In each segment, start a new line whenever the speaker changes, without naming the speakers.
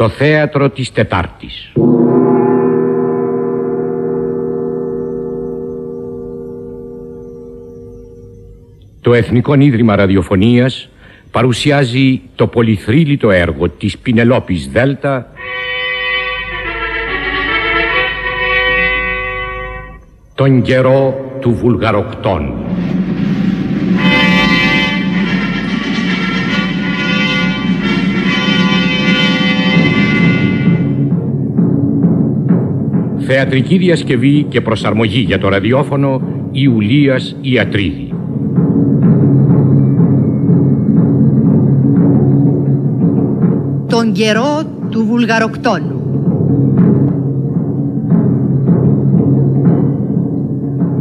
Το θέατρο της Τετάρτης. Το Εθνικό Ίδρυμα Ραδιοφωνίας παρουσιάζει το πολυθρύλιτο έργο της Πινελόπης Δέλτα «Τον καιρό του Βουλγαροκτών». Θεατρική διασκευή και προσαρμογή για το ραδιόφωνο Ιουλίας Ιατρίδη.
Τον καιρό του Βουλγαροκτόνου.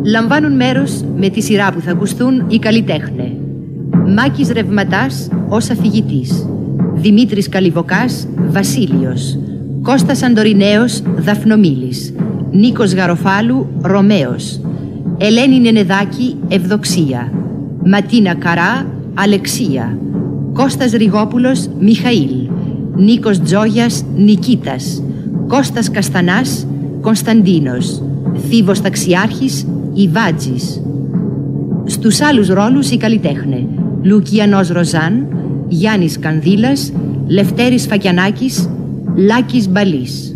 Λαμβάνουν μέρος με τη σειρά που θα ακουστούν οι καλλιτέχνε. Μάκης Ρευματάς ως αφηγητής. Δημήτρης Καλιβοκάς, Βασίλειος. Κώστας Αντορινέος, Δαφνομήλης. Νίκος Γαροφάλου, Ρωμαίος. Ελένη Νενεδάκη, Ευδοξία. Ματίνα Καρά, Αλεξία. Κώστας Ριγόπουλος, Μιχαήλ. Νίκος Τζόγιας, Νικήτας. Κώστας Καστανάς, Κωνσταντίνος. Θήβος Ταξιάρχης, Ιβάτζης. Στους άλλους ρόλους οι καλλιτέχνε Λουκιανός Ροζάν, Γιάννης Κανδύλας, Λευτέρης Φακιανάκης, Λάκης Μπαλής.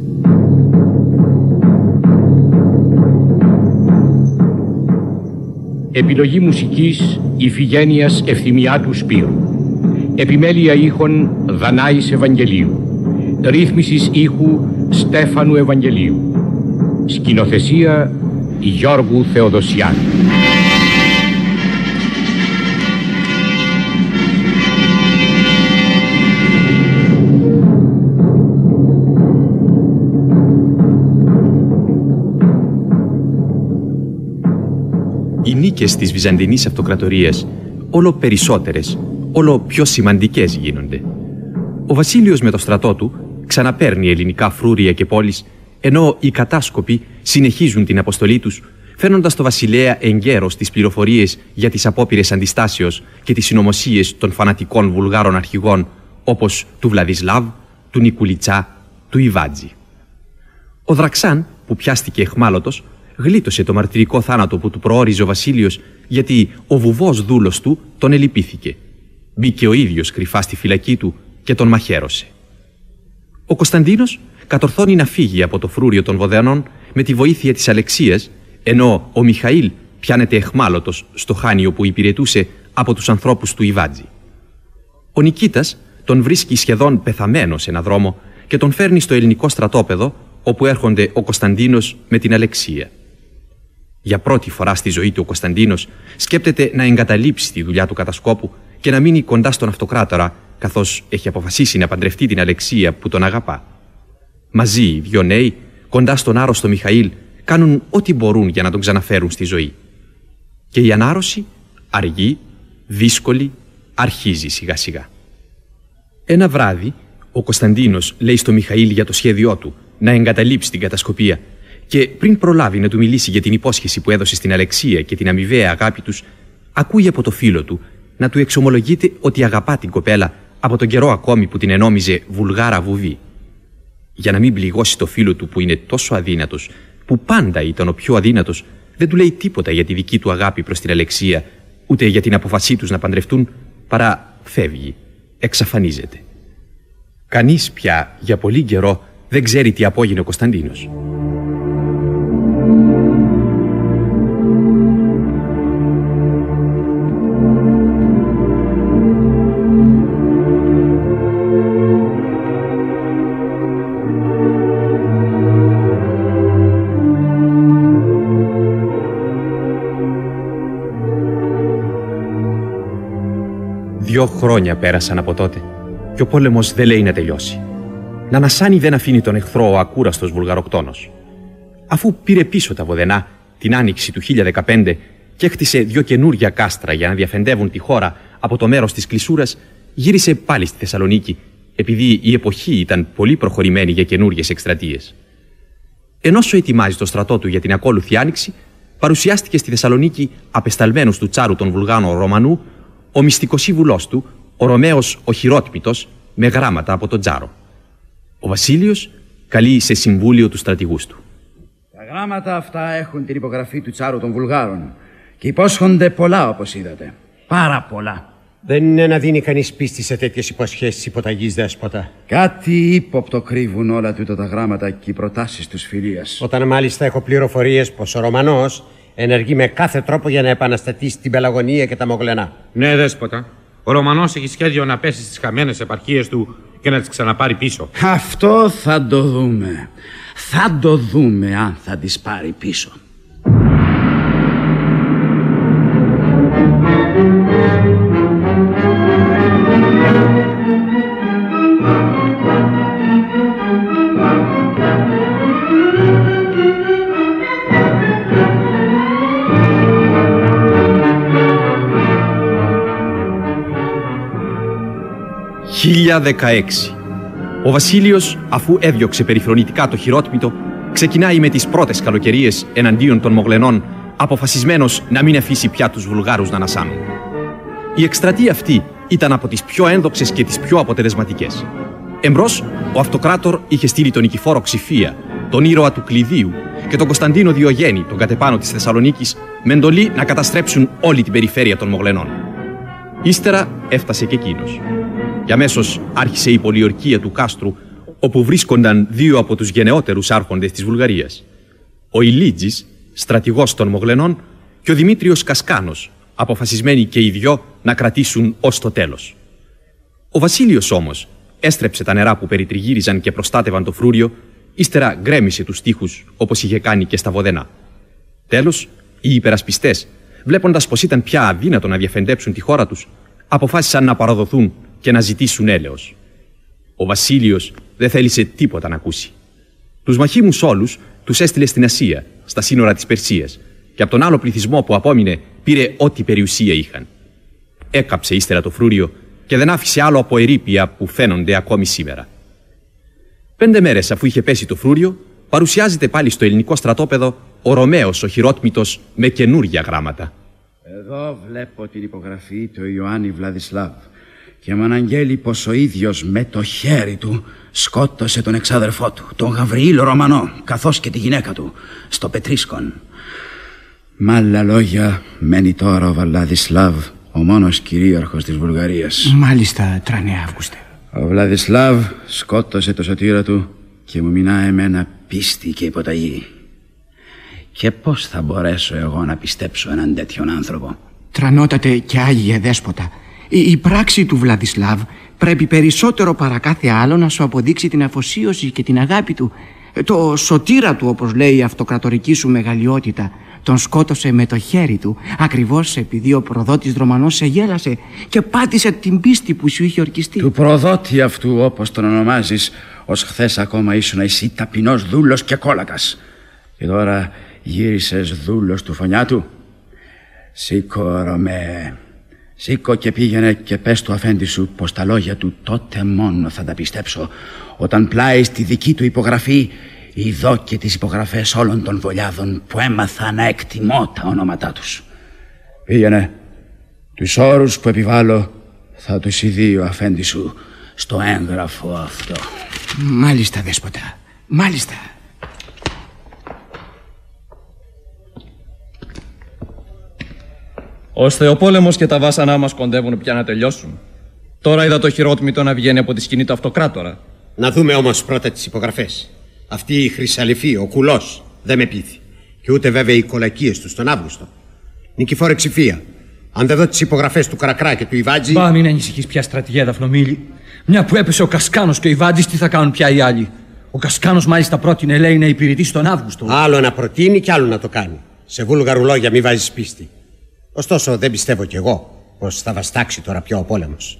Επιλογή μουσικής Ιφηγένειας Ευθυμιάτου Σπύρου. Επιμέλεια ήχων Δανάης Ευαγγελίου. Ρύθμισης ήχου Στέφανου Ευαγγελίου. Σκηνοθεσία Γιώργου Θεοδοσιάνου
Οι νίκες της Βυζαντινής Αυτοκρατορίας όλο περισσότερες, όλο πιο σημαντικές γίνονται. Ο Βασίλειος με το στρατό του ξαναπαίρνει ελληνικά φρούρια και πόλεις, ενώ οι κατάσκοποι συνεχίζουν την αποστολή τους, φέρνοντας το βασιλέα εγκαίρος τις πληροφορίες για τις απόπειρες αντιστάσεως και τις συνωμοσίες των φανατικών βουλγάρων αρχηγών, όπως του Βλαδισλάβ, του Νικουλιτσά, του Ιβάτζη. Ο Δραξάν, που πιάστηκε εχμάλωτος, γλίτωσε το μαρτυρικό θάνατο που του προόριζε ο Βασίλειος γιατί ο βουβός δούλος του τον ελυπήθηκε. Μπήκε ο ίδιος κρυφά στη φυλακή του και τον μαχαίρωσε. Ο Κωνσταντίνος κατορθώνει να φύγει από το φρούριο των Βοδεανών με τη βοήθεια της Αλεξίας, ενώ ο Μιχαήλ πιάνεται εχμάλωτος στο χάνιο που υπηρετούσε από τους ανθρώπους του Ιβάτζη. Ο Νικήτας τον βρίσκει σχεδόν πεθαμένος σε ένα δρόμο και τον φέρνει στο ελληνικό στρατόπεδο όπου έρχονται ο Κωνσταντίνος με την Αλεξία. Για πρώτη φορά στη ζωή του ο Κωνσταντίνος σκέπτεται να εγκαταλείψει τη δουλειά του κατασκόπου και να μείνει κοντά στον αυτοκράτορα καθώς έχει αποφασίσει να παντρευτεί την Αλεξία που τον αγαπά. Μαζί οι δυο νέοι, κοντά στον άρρωστο Μιχαήλ, κάνουν ό,τι μπορούν για να τον ξαναφέρουν στη ζωή. Και η ανάρρωση, αργή, δύσκολη, αρχίζει σιγά σιγά. Ένα βράδυ, ο Κωνσταντίνος λέει στο Μιχαήλ για το σχέδιό του να εγκαταλείψει την κατασκοπία και πριν προλάβει να του μιλήσει για την υπόσχεση που έδωσε στην Αλεξία και την αμοιβαία αγάπη τους, ακούει από το φίλο του να του εξομολογείται ότι αγαπά την κοπέλα από τον καιρό ακόμη που την ενόμιζε βουλγάρα βουβή. Για να μην πληγώσει το φίλο του που είναι τόσο αδύνατος, που πάντα ήταν ο πιο αδύνατος, δεν του λέει τίποτα για τη δική του αγάπη προς την Αλεξία, ούτε για την αποφασή τους να παντρευτούν, παρά φεύγει, εξαφανίζεται. Κανείς πια για πολύ καιρό δεν ξέρει τι απόγεινε ο Κωνσταντίνος. Δυο χρόνια πέρασαν από τότε και ο πόλεμος δεν λέει να τελειώσει. Να ανασάνει δεν αφήνει τον εχθρό ο ακούραστος βουλγαροκτόνος. Αφού πήρε πίσω τα βοδενά την άνοιξη του 1015 και έκτισε δύο καινούργια κάστρα για να διαφεντεύουν τη χώρα από το μέρος της κλεισούρας, γύρισε πάλι στη Θεσσαλονίκη, επειδή η εποχή ήταν πολύ προχωρημένη για καινούργιες εκστρατείες. Ενώ σου ετοιμάζει το στρατό του για την ακόλουθη άνοιξη, παρουσιάστηκε στη Θεσσαλονίκη απεσταλμένος του τσάρου των Βουλγάνων Ρωμανού ο μυστικοσύμβουλός του, ο Ρωμαίος ο Χειρότμητος, με γράμματα από τον Τζάρο. Ο Βασίλειος καλεί σε συμβούλιο τους στρατηγούς του.
Τα γράμματα αυτά έχουν την υπογραφή του Τσάρου των Βουλγάρων και υπόσχονται πολλά όπως είδατε. Πάρα πολλά.
Δεν είναι να δίνει κανείς πίστη σε τέτοιες υποσχέσεις υποταγή δέσποτα.
Κάτι ύποπτο κρύβουν όλα τούτα τα γράμματα και οι προτάσεις τους φιλίας.
Όταν μάλιστα έχω πληροφορίες πως ο Ρωμανός ενεργεί με κάθε τρόπο για να επαναστατήσει την Πελαγωνία και τα Μογλενά.
Ναι, δέσποτα. Ο Ρωμανός έχει σχέδιο να πέσει στις χαμένες επαρχίες του και να τις ξαναπάρει πίσω.
Αυτό θα το δούμε. Θα το δούμε αν θα τις πάρει πίσω.
Ο Βασίλειος, αφού έδιωξε περιφρονητικά το χειρότμητο, ξεκινάει με τις πρώτες καλοκαιρίες εναντίον των Μογλενών, αποφασισμένος να μην αφήσει πια τους Βουλγάρους να ανασάνουν. Η εκστρατεία αυτή ήταν από τις πιο ένδοξες και τις πιο αποτελεσματικές. Εμπρός, ο Αυτοκράτορ είχε στείλει τον Νικηφόρο Ξηφία, τον ήρωα του Κλειδίου και τον Κωνσταντίνο Διογέννη, τον κατεπάνω της Θεσσαλονίκης, με εντολή να καταστρέψουν όλη την περιφέρεια των Μογλενών. Ύστερα έφτασε και εκείνος. Και αμέσως άρχισε η πολιορκία του κάστρου, όπου βρίσκονταν δύο από τους γενναιότερους άρχοντες της Βουλγαρίας. Ο Ηλίτζης, στρατηγός των Μογλενών, και ο Δημήτριος Κασκάνος, αποφασισμένοι και οι δυο να κρατήσουν ως το τέλος. Ο Βασίλειος όμως έστρεψε τα νερά που περιτριγύριζαν και προστάτευαν το φρούριο, ύστερα γκρέμισε τους τείχους όπως είχε κάνει και στα Βοδενά. Τέλος, οι υπερασπιστές, βλέποντας πως ήταν πια αδύνατο να διαφεντέψουν τη χώρα τους, αποφάσισαν να παραδοθούν και να ζητήσουν έλεος. Ο Βασίλειος δεν θέλησε τίποτα να ακούσει. Τους μαχήμους όλους τους έστειλε στην Ασία, στα σύνορα της Περσίας και από τον άλλο πληθυσμό που απόμεινε πήρε ό,τι περιουσία είχαν. Έκαψε ύστερα το φρούριο και δεν άφησε άλλο από ερήπια που φαίνονται ακόμη σήμερα. Πέντε μέρες αφού είχε πέσει το φρούριο, παρουσιάζεται πάλι στο ελληνικό στρατόπεδο ο Ρωμαίος ο χειρότμητος με καινούργια γράμματα.
Εδώ βλέπω την υπογραφή του Ιωάννη Βλαδισλάβ και μου αναγγέλλει πως ο ίδιος με το χέρι του σκότωσε τον εξάδερφό του, τον Γαβριήλ Ρωμανό, καθώς και τη γυναίκα του, στο Πετρίσκον. Με άλλα λόγια, μένει τώρα ο Βλαδισλάβ, ο μόνος κυρίαρχος της Βουλγαρίας.
Μάλιστα, τρανέ Αύγουστε.
Ο Βλαδισλάβ σκότωσε το σωτήρα του και μου μεινά εμένα πίστη και υποταγή. Και πώς θα μπορέσω εγώ να πιστέψω έναν τέτοιον άνθρωπο;
Τρανότατε και Άγιε Δέσποτα, η, η πράξη του Βλαδισλάβ πρέπει περισσότερο παρά κάθε άλλο να σου αποδείξει την αφοσίωση και την αγάπη του. Το σωτήρα του, όπως λέει η αυτοκρατορική σου μεγαλειότητα, τον σκότωσε με το χέρι του, ακριβώς επειδή ο προδότης Ρωμανός σε γέλασε και πάτησε την πίστη που σου είχε ορκιστεί.
Του προδότη αυτού, όπως τον ονομάζεις, ως χθες ακόμα ήσουν εσύ ταπεινός δούλος και κόλακας. Και τώρα γύρισες δούλος του φωνιά του. Σήκω, Ρωμέ, Σήκω και πήγαινε και πες του αφέντη σου πως τα λόγια του τότε μόνο θα τα πιστέψω όταν πλάι στη δική του υπογραφή ειδώ και τις υπογραφές όλων των βολιάδων που έμαθα να εκτιμώ τα ονόματά τους. Πήγαινε. Τους όρους που επιβάλλω θα τους ειδεί ο αφέντη σου στο έγγραφο αυτό.
Μάλιστα, δέσποτα. Μάλιστα.
Ο πόλεμος και τα βάσανά μας κοντεύουν πια να τελειώσουν. Τώρα είδα το χειρότμητο να βγαίνει από τη σκηνή του αυτοκράτορα.
Να δούμε όμως πρώτα τις υπογραφές. Αυτή η χρυσαληφή, ο κουλός, δεν με πείθει. Και ούτε βέβαια οι κολακίες του τον Αύγουστο. Νικηφόρε ψηφία. Αν δεν δω τις υπογραφές του Καρακρά και του Ιβάτζη.
Μπα, μην ανησυχείς πια στρατηγέ Δαφνομίλη. Μια που έπεσε ο Κασκάνος και ο Ιβάτζης, τι θα κάνουν πια οι άλλοι; Ο Κασκάνος μάλιστα πρότεινε, λέει, να υπηρετήσει τον Αύγουστο.
Άλλο να προτείνει και άλλο να το κάνει. Σε βούλγαρου λόγια μη βάζεις πίστη. Ωστόσο δεν πιστεύω κι εγώ πως θα βαστάξει τώρα πια ο πόλεμος.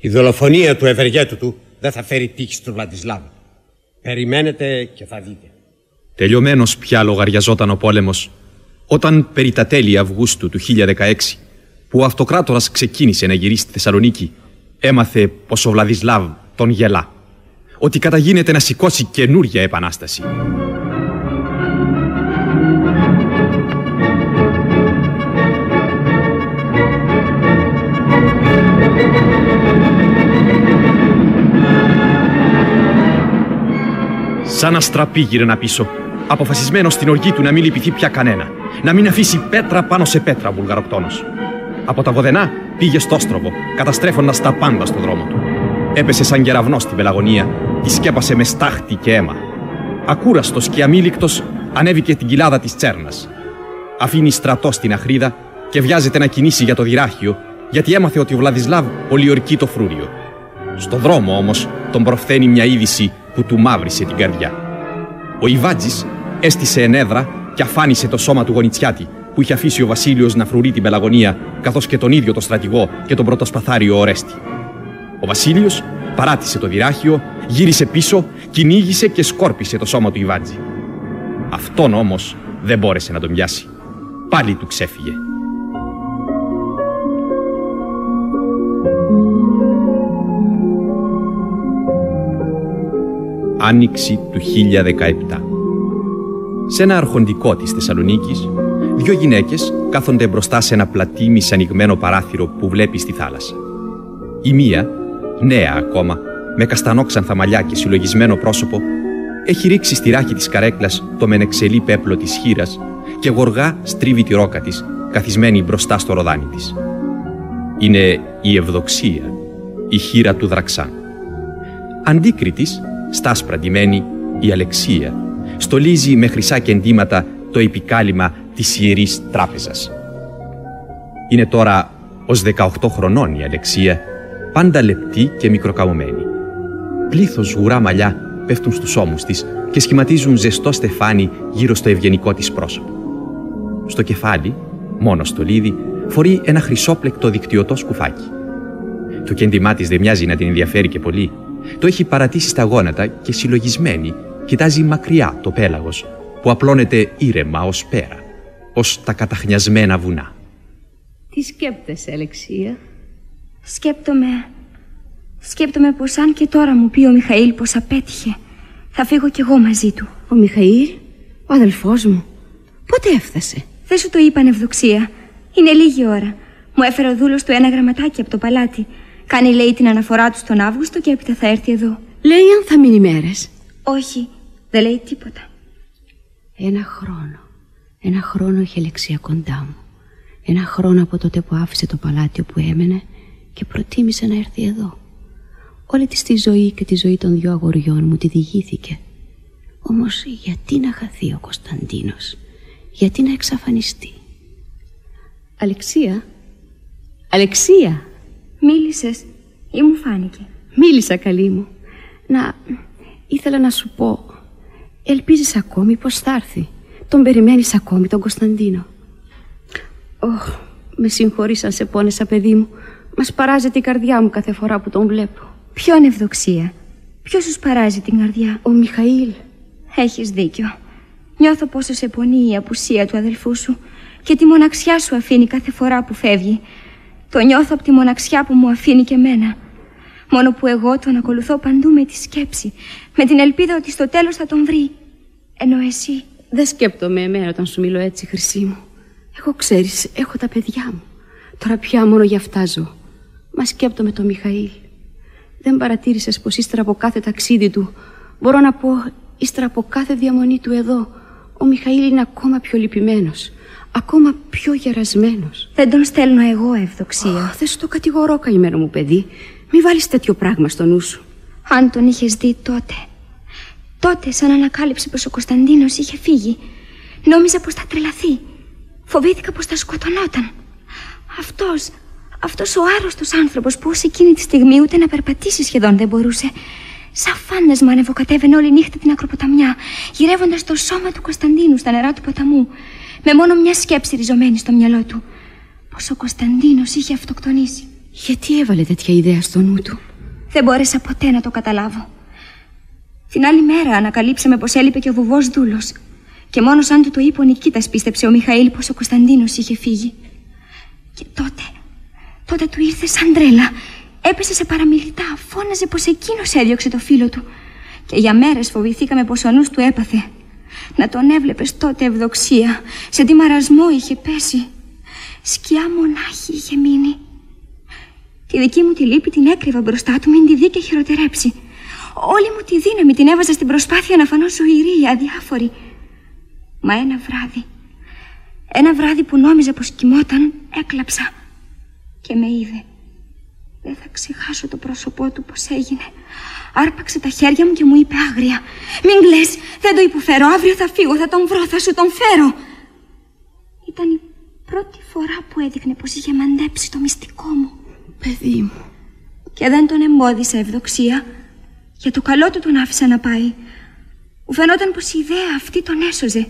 Η δολοφονία του ευεργέτου του δεν θα φέρει τύχη στον Βλαντισλάβ. Περιμένετε και θα δείτε.
Τελειωμένος πια λογαριαζόταν ο πόλεμος όταν περί τα τέλη Αυγούστου του 1016 που ο αυτοκράτορας ξεκίνησε να γυρίσει στη Θεσσαλονίκη έμαθε πως ο Βλαδισλάβ τον γελά ότι καταγίνεται να σηκώσει καινούρια επανάσταση. Σαν να στραπεί γύρω πίσω, αποφασισμένος στην οργή του να μην λυπηθεί πια κανένα. Να μην αφήσει πέτρα πάνω σε πέτρα ο Βουλγαροπτόνο. Από τα βοδενά πήγε στο στροβο, καταστρέφοντας τα πάντα στο δρόμο του. Έπεσε σαν κεραυνός στην πελαγωνία, τη σκέπασε με στάχτη και αίμα. Ακούραστος και αμήλικτος ανέβηκε την κοιλάδα της Τσέρνας. Αφήνει στρατό στην αχρίδα και βιάζεται να κινήσει για το δυράχιο, γιατί έμαθε ότι ο Βλαδισλάβ ολιορκεί το φρούριο. Στο δρόμο όμως τον προφθαίνει μια είδηση που του μαύρισε την καρδιά. Ο Ιβάτζης έστησε ενέδρα και αφάνισε το σώμα του γονιτσιάτη που είχε αφήσει ο Βασίλειος να φρουρεί την πελαγωνία, καθώς και τον ίδιο το στρατηγό και τον πρωτοσπαθάριο Ορέστη. Ο Βασίλειος παράτησε το δυράχιο, γύρισε πίσω, κυνήγησε και σκόρπισε το σώμα του Ιβάτζη. Αυτόν όμως δεν μπόρεσε να τον πιάσει. Πάλι του ξέφυγε. Άνοιξη του 1017 Σε ένα αρχοντικό της Θεσσαλονίκης Δύο γυναίκες κάθονται μπροστά σε ένα πλατή μισανοιγμένο παράθυρο που βλέπει στη θάλασσα. Η μία, νέα ακόμα, με καστανόξανθα μαλλιά και συλλογισμένο πρόσωπο, έχει ρίξει στη ράχη της καρέκλας το μενεξελί πέπλο της χείρας και γοργά στρίβει τη ρόκα της, καθισμένη μπροστά στο ροδάνι της. Είναι η Ευδοξία, η χείρα του Δραξάν. Αντίκριτης, στάσπρα η Αλεξία, στολίζει με χρυσά κεντήματα το επικάλυμα της Ιερής Τράπεζας. Είναι τώρα ως 18 χρονών η Αλεξία, πάντα λεπτή και μικροκαμωμένη. Πλήθος γουρά μαλλιά πέφτουν στους ώμους της και σχηματίζουν ζεστό στεφάνι γύρω στο ευγενικό της πρόσωπο. Στο κεφάλι, μόνο στο λίδι, φορεί ένα χρυσόπλεκτο δικτυωτό σκουφάκι. Το κέντημά της δεν μοιάζει να την ενδιαφέρει και πολύ. Το έχει παρατήσει στα γόνατα και συλλογισμένη κοιτάζει μακριά το πέλαγος που απλώνεται ήρεμα ως πέρα ως τα καταχνιασμένα βουνά.
Τι σκέπτεσαι, Αλεξία;
Σκέπτομαι... Σκέπτομαι πως αν και τώρα μου πει ο Μιχαήλ πως απέτυχε, θα φύγω κι εγώ μαζί του.
Ο Μιχαήλ, ο αδελφός μου, πότε έφτασε;
Δεν σου το είπαν ευδοξία. Είναι λίγη ώρα. Μου έφερε ο δούλος του ένα γραμματάκι από το παλάτι. Κάνει, λέει, την αναφορά του στον Αύγουστο και έπειτα θα έρθει εδώ.
Λέει αν θα μείνει μέρες.
Όχι, δεν λέει τίποτα.
Ένα χρόνο. Ένα χρόνο είχε λεξία κοντά μου. Ένα χρόνο από τότε που άφησε το παλάτι που έμενε και προτίμησε να έρθει εδώ. Όλη της τη ζωή και τη ζωή των δυο αγοριών μου τη διηγήθηκε. Όμως γιατί να χαθεί ο Κωνσταντίνος, γιατί να εξαφανιστεί; Αλεξία, Αλεξία.
Μίλησες ή μου φάνηκε.
Μίλησα καλή μου. Να, ήθελα να σου πω, ελπίζεις ακόμη πως θα έρθει; Τον περιμένεις ακόμη τον Κωνσταντίνο; Ωχ, με συγχωρείς αν σε πόνεσα παιδί μου. Μας παράζει την καρδιά μου κάθε φορά που τον βλέπω.
Ποιον ευδοξία; Ποιος σου παράζει την καρδιά;
Ο Μιχαήλ.
Έχεις δίκιο. Νιώθω πόσο σε πονεί η απουσία του αδελφού σου και τη μοναξιά σου αφήνει κάθε φορά που φεύγει. Το νιώθω από τη μοναξιά που μου αφήνει και μένα. Μόνο που εγώ τον ακολουθώ παντού με τη σκέψη, με την ελπίδα ότι στο τέλος θα τον βρει. Ενώ εσύ
δεν σκέπτομαι εμένα όταν σου μιλώ έτσι, χρυσή μου. Εγώ ξέρεις, έχω τα παιδιά μου. Τώρα πια μόνο για αυτά ζω. Μα σκέπτομαι τον Μιχαήλ. Δεν παρατήρησες πως ύστερα από κάθε ταξίδι του, μπορώ να πω ύστερα από κάθε διαμονή του εδώ, ο Μιχαήλ είναι ακόμα πιο λυπημένος. Ακόμα πιο γερασμένος.
Δεν τον στέλνω εγώ, ευδοξία.
Oh, δεν σου το κατηγορώ, καημένο μου παιδί. Μη βάλεις τέτοιο πράγμα στο νου σου.
Αν τον είχες δει τότε, Τότε, σαν ανακάλυψε πως ο Κωνσταντίνος είχε φύγει, νόμιζα πως θα τρελαθεί. Φοβήθηκα πως θα σκοτωνόταν. Αυτός, αυτός ο άρρωστος άνθρωπος που ως εκείνη τη στιγμή ούτε να περπατήσει σχεδόν δεν μπορούσε. Σαν φάντασμα ανεβοκατέβαινε όλη νύχτα την ακροποταμιά, γυρεύοντας το σώμα του Κωνσταντίνου στα νερά του ποταμού, με μόνο μια σκέψη ριζωμένη στο μυαλό του. Πως ο Κωνσταντίνος είχε αυτοκτονήσει.
Γιατί έβαλε τέτοια ιδέα στο νου του;
Δεν μπόρεσα ποτέ να το καταλάβω. Την άλλη μέρα ανακαλύψαμε πως έλειπε και ο βουβός δούλος. Και μόνος σαν του το είπε ο Νικήτας πίστεψε ο Μιχαήλ πως ο Κωνσταντίνος είχε φύγει. Και τότε, τότε του ήρθε σαν τρέλα. Έπεσε σε παραμιλητά, φώναζε πως εκείνος έδιωξε το φίλο του. Και για μέρες φοβηθήκαμε πως ο νους του έπαθε. Να τον έβλεπες τότε ευδοξία, σε τι μαρασμό είχε πέσει. Σκιά μονάχη είχε μείνει. Τη δική μου τη λύπη την έκρυβα μπροστά του, μην τη δει και χειροτερέψει. Όλη μου τη δύναμη την έβαζα στην προσπάθεια να φανώ ζωηρή, αδιάφορη. Μα ένα βράδυ, ένα βράδυ που νόμιζα πως κοιμόταν, έκλαψα και με είδε. Δεν θα ξεχάσω το πρόσωπό του πως έγινε. Άρπαξε τα χέρια μου και μου είπε άγρια Μην κλαις, δεν το υποφέρω, αύριο θα φύγω, θα τον βρω, θα σου τον φέρω Ήταν η πρώτη φορά που έδειχνε πως είχε μαντέψει το μυστικό μου.
Παιδί μου.
Και δεν τον εμπόδισα ευδοξία. Για το καλό του τον άφησα να πάει. Μου φαινόταν πως η ιδέα αυτή τον έσωζε.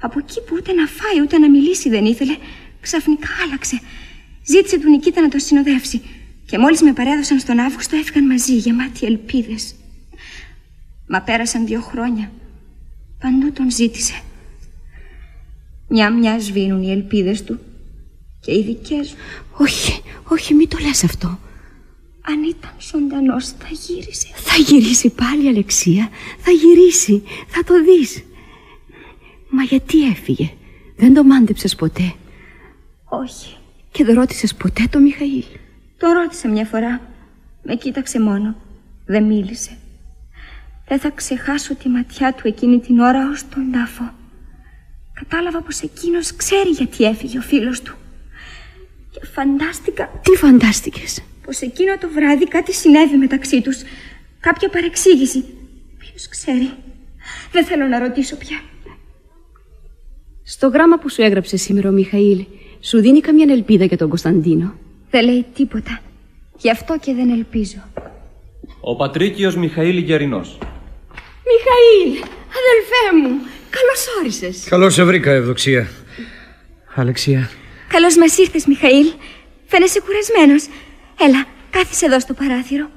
Από εκεί που ούτε να φάει ούτε να μιλήσει δεν ήθελε Ξαφνικά άλλαξε. Ζήτησε του Νικήτα να το συνοδεύσει και μόλις με παρέδωσαν στον Αύγουστο έφυγαν μαζί γεμάτοι ελπίδες. Μα πέρασαν δύο χρόνια. Παντού τον ζήτησε. Μια-μια σβήνουν οι ελπίδες του και οι δικές μου.
Όχι, όχι, μην το λες αυτό.
Αν ήταν ζωντανός θα γύρισε.
Θα γυρίσει πάλι, Αλεξία. Θα γυρίσει. Θα το δεις. Μα γιατί έφυγε; Δεν το μάντεψες ποτέ.
Όχι.
Και δεν ρώτησες ποτέ το Μιχαήλ.
Τον ρώτησα μια φορά. Με κοίταξε μόνο. Δεν μίλησε. Δεν θα ξεχάσω τη ματιά του εκείνη την ώρα ως τον τάφο. Κατάλαβα πως εκείνος ξέρει γιατί έφυγε ο φίλος του. Και φαντάστηκα...
Τι φαντάστηκες;
Πως εκείνο το βράδυ κάτι συνέβη μεταξύ τους. Κάποια παρεξήγηση. Ποιος ξέρει; Δεν θέλω να ρωτήσω πια.
Στο γράμμα που σου έγραψε σήμερα ο Μιχαήλ, σου δίνει καμιά ελπίδα για τον Κωνσταντίνο;
Δεν λέει τίποτα. Γι' αυτό και δεν ελπίζω.
Ο Πατρίκιος Μιχαήλ Γερινός.
Μιχαήλ, αδελφέ μου, καλώς όρισες.
Καλώς σε βρήκα, Ευδοξία. Αλεξία.
Καλώς μας ήρθες, Μιχαήλ. Φαίνεσαι κουρασμένος. Έλα, κάθισε εδώ στο παράθυρο.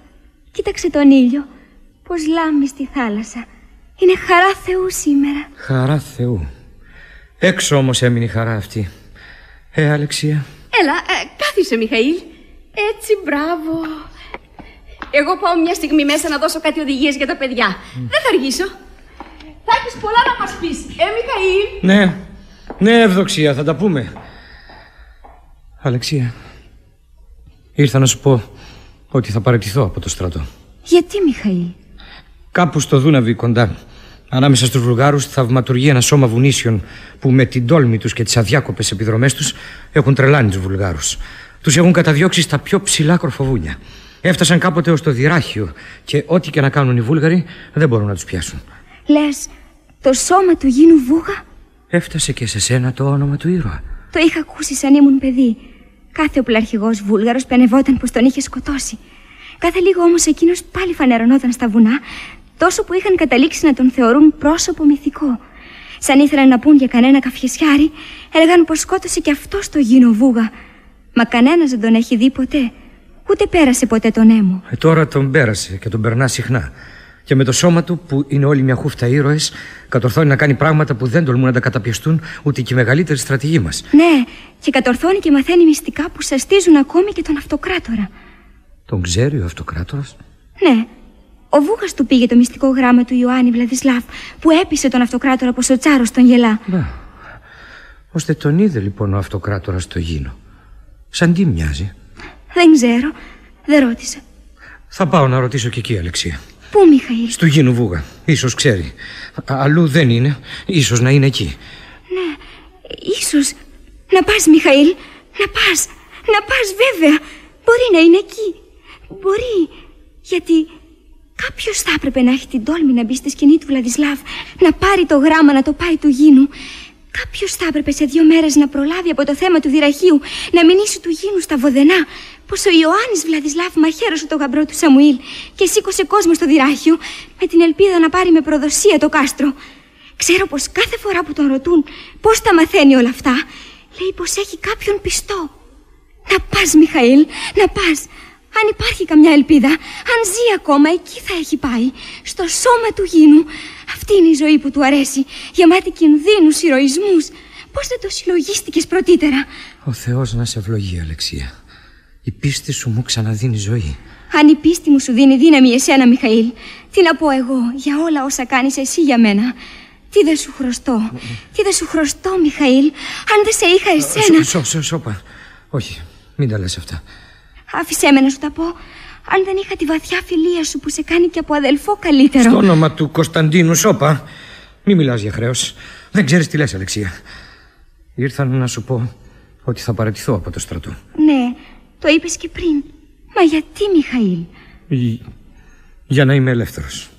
Κοίταξε τον ήλιο. Πώς λάμπει στη θάλασσα. Είναι χαρά Θεού σήμερα.
Χαρά Θεού. Έξω όμως έμεινε η χαρά αυτή. Ε, Αλεξία,
Έλα, ε, κάθισε, Μιχαήλ. Έτσι, μπράβο. Εγώ πάω μια στιγμή μέσα να δώσω κάτι οδηγίες για τα παιδιά. Δεν θα αργήσω. Θα έχεις πολλά να μας πεις, ε, Μιχαήλ.
Ναι, ναι, Ευδοξία, θα τα πούμε. Αλεξία, ήρθα να σου πω ότι θα παραιτηθώ από το στρατό.
Γιατί, Μιχαήλ;
Κάπου στο Δούναβι κοντά, ανάμεσα στους Βουλγάρους, θαυματουργεί ένα σώμα βουνίσιων που με την τόλμη τους και τις αδιάκοπες επιδρομές τους έχουν τρελάνει τους Βουλγάρους. Τους έχουν καταδιώξει στα πιο ψηλά κορφοβούνια. Έφτασαν κάποτε ως το Δυράχιο και ό,τι και να κάνουν οι Βούλγαροι δεν μπορούν να τους πιάσουν.
Λες, το σώμα του γίνου Βούγα;
Έφτασε και σε σένα το όνομα του ήρωα.
το είχα ακούσει σαν ήμουν παιδί. Κάθε οπλαρχηγός Βούλγαρος πενευόταν πως τον είχε σκοτώσει. Κάθε λίγο όμως εκείνος πάλι φανερωνόταν στα βουνά, τόσο που είχαν καταλήξει να τον θεωρούν πρόσωπο μυθικό. Σαν ήθελαν να πούν για κανένα καφιεσιάρι, έλεγαν πως σκότωσε και αυτό το γίνο Βούγα. Μα κανένας δεν τον έχει δει ποτέ. Ούτε πέρασε ποτέ τον έμο.
Ε, τώρα τον πέρασε και τον περνά συχνά. Και με το σώμα του, που είναι όλοι μια χούφτα ήρωες, κατορθώνει να κάνει πράγματα που δεν τολμούν να τα καταπιεστούν ούτε και οι μεγαλύτεροι στρατηγοί μας.
Ναι, και κατορθώνει και μαθαίνει μυστικά που σαστίζουν ακόμη και τον αυτοκράτορα.
Τον ξέρει ο αυτοκράτορας;
Ναι, ο Βούγα του πήγε το μυστικό γράμμα του Ιωάννη Βλαδισλάβ που έπεισε τον αυτοκράτορα πω ο Τσάρος τον γελά.
Να. Ώστε τον είδε λοιπόν ο αυτοκράτορας στο γίνο; Σαν τι μοιάζει;
Δεν ξέρω, δεν ρώτησα.
Θα πάω να ρωτήσω και εκεί, Αλεξία.
Πού, Μιχαήλ;
Στου γίνου Βούγα. Ίσως ξέρει. Α- αλλού δεν είναι. Ίσως να είναι εκεί.
Ναι, ίσως. Να πας, Μιχαήλ. Να πας. Να πας, βέβαια. Μπορεί να είναι εκεί. Μπορεί. Γιατί κάποιος θα έπρεπε να έχει την τόλμη να μπει στη σκηνή του Βλαδισλάβ, να πάρει το γράμμα να το πάει του γίνου. Κάποιος θα έπρεπε σε δύο μέρες να προλάβει από το θέμα του δυραχείου να μηνύσει του γίνου στα βοδενά πω ο Ιωάννης Βλαδισλάβ μαχαίρωσε το γαμπρό του Σαμουήλ και σήκωσε κόσμο στο δυράχιο με την ελπίδα να πάρει με προδοσία το κάστρο. Ξέρω πως κάθε φορά που τον ρωτούν πώς τα μαθαίνει όλα αυτά, λέει πως έχει κάποιον πιστό. Να πας, Μιχαήλ, να πας. Αν υπάρχει καμιά ελπίδα, αν ζει ακόμα, εκεί θα έχει πάει. Στο σώμα του γίνου. Αυτή είναι η ζωή που του αρέσει. Γεμάτη κινδύνους, ηρωισμούς. Πώς δεν το συλλογίστηκες πρωτήτερα;
Ο Θεός να σε ευλογεί, Αλεξία. Η πίστη σου μου ξαναδίνει ζωή.
Αν η πίστη μου σου δίνει δύναμη εσένα, Μιχαήλ, τι να πω εγώ για όλα όσα κάνεις εσύ για μένα; Τι δεν σου χρωστώ; Τι δεν σου χρωστώ, Μιχαήλ, αν δεν σε είχα εσένα.
Σ- σ- σ- Σώπα. Όχι, μην τα λες αυτά.
Άφησέ με να σου τα πω. αν δεν είχα τη βαθιά φιλία σου που σε κάνει και από αδελφό καλύτερο.
Στο όνομα του Κωνσταντίνου Σόπα. Μη μιλάς για χρέος. Δεν ξέρεις τι λες, Αλεξία. Ήρθα να σου πω ότι θα παρατηθώ από το στρατό.
Ναι, το είπες και πριν. Μα γιατί, Μιχαήλ;
Για να είμαι ελεύθερος.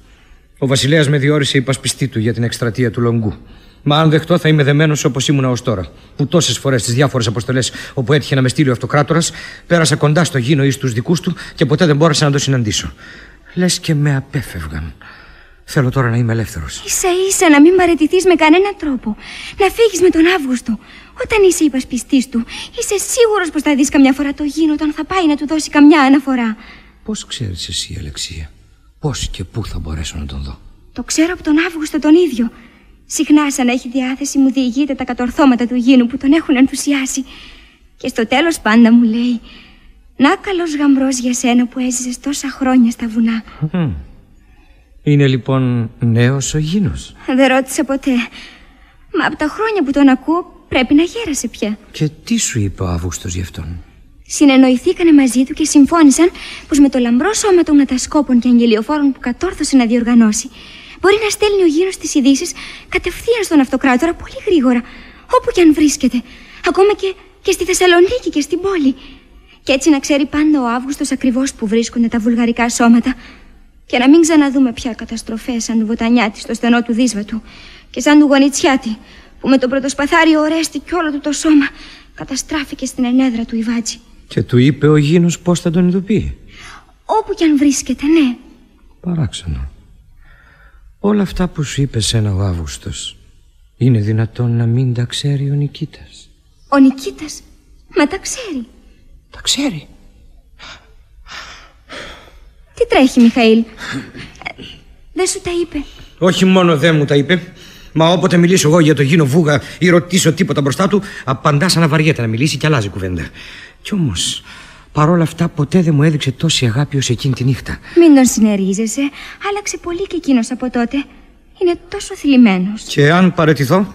Ο Βασιλέας με διόρισε υπασπιστή του για την εκστρατεία του Λογκού. Μα αν δεχτώ, θα είμαι δεμένος όπως ήμουν ως τώρα. Που τόσες φορές στι διάφορες αποστολές όπου έτυχε να με στείλει ο αυτοκράτορας, πέρασα κοντά στο γίνο ή στου δικούς του και ποτέ δεν μπόρεσα να το συναντήσω. Λες και με απέφευγαν. Θέλω τώρα να είμαι ελεύθερος.
σα ίσα να μην παραιτηθεί με κανέναν τρόπο. Να φύγεις με τον Αύγουστο. Όταν είσαι υπασπιστής του, είσαι σίγουρος πως θα δεις καμιά φορά το γίνο όταν θα πάει να του δώσει καμιά αναφορά.
Πώς ξέρεις εσύ, Αλεξία, πώς και πού θα μπορέσω να τον δω;
Το ξέρω από τον Αύγουστο τον ίδιο. Συχνά σαν έχει διάθεση μου διηγείται τα κατορθώματα του γίνου που τον έχουν ενθουσιάσει. Και στο τέλος πάντα μου λέει «Να καλός γαμπρός για σένα που έζησες τόσα χρόνια στα βουνά».
Είναι λοιπόν νέος ο γίνος.
Δεν ρώτησα ποτέ. Μα από τα χρόνια που τον ακούω πρέπει να γέρασε πια.
Και τι σου είπε ο Αύγουστος γι' αυτόν;
Συνεννοηθήκανε μαζί του και συμφώνησαν πως με το λαμπρό σώμα των μετασκόπων και αγγελιοφόρων που κατόρθωσε να διοργανώσει Μπορεί να στέλνει ο γύρος τη ειδήσεις κατευθείαν στον αυτοκράτορα πολύ γρήγορα, όπου και αν βρίσκεται. Ακόμα και, και στη Θεσσαλονίκη και στην πόλη. Και έτσι να ξέρει πάντα ο Αύγουστος ακριβώς που βρίσκονται τα βουλγαρικά σώματα. Και να μην ξαναδούμε πια καταστροφές σαν του Βοτανιάτη στο στενό του Δύσβατου και σαν του Γονιτσιάτη που με τον πρωτοσπαθάριο ορέστη και όλο του το σώμα καταστράφηκε στην ενέδρα του Ιβάτζη.
Και του είπε ο Γίνος πώς θα τον ειδοποιεί;
Όπου κι αν βρίσκεται, ναι.
Παράξενο. Όλα αυτά που σου είπε ένα ο Αύγουστος είναι δυνατόν να μην τα ξέρει ο Νικήτας.
Ο Νικήτας, μα τα ξέρει.
Τα ξέρει.
Τι τρέχει, Μιχαήλ; δεν σου τα είπε.
Όχι μόνο δεν μου τα είπε. Μα όποτε μιλήσω εγώ για το γίνο βούγα ή ρωτήσω τίποτα μπροστά του, απαντά σαν να βαριέται να μιλήσει και αλλάζει κουβέντα. Κι όμω, παρόλα αυτά, ποτέ δεν μου έδειξε τόση αγάπη ως εκείνη τη νύχτα.
Μην τον συνερίζεσαι. Άλλαξε πολύ και εκείνος από τότε. Είναι τόσο θλιμμένος.
Και αν παρετηθώ,